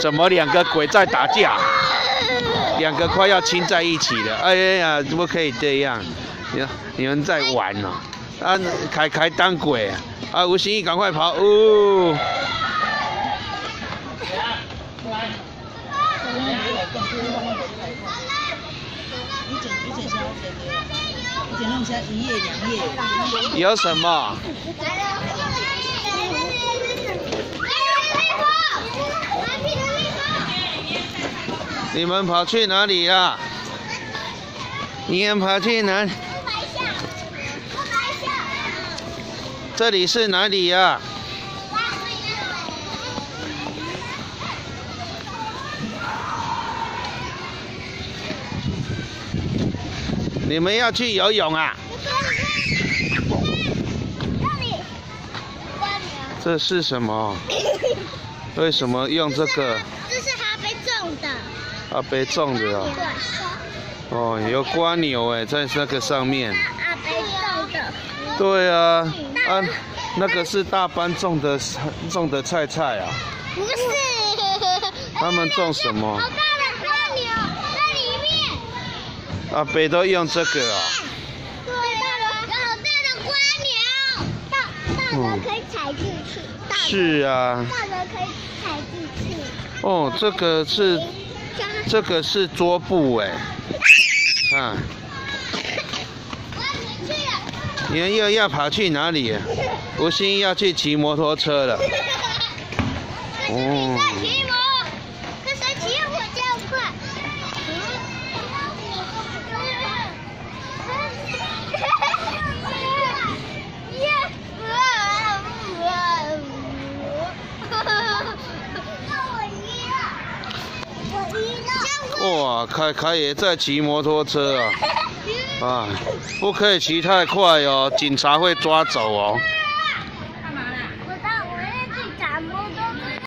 怎么两个鬼在打架？两个快要亲在一起了。哎呀，怎么可以这样？你你们在玩呢？啊，凯凯当鬼啊！啊吴新义赶快跑！哦。有什么？你们跑去哪里呀？你们跑去哪？这里是哪里呀？你们要去游泳啊？这是什么？为什么用这个？这是。阿伯种的哦。哦，有瓜牛哎，在那个上面。阿伯种的。对啊，啊，那个是大班种的种的菜菜啊。不是。他们种什么？阿北都用这个啊。对，大的有好大的瓜牛，大大的可以踩进去。是啊。大的可以踩进去。哦，这个是，这个是桌布哎。啊。你们又要跑去哪里？吴昕要去骑摩托车了。哦。哇，开开也在骑摩托车啊！啊，不可以骑太快哦，警察会抓走哦。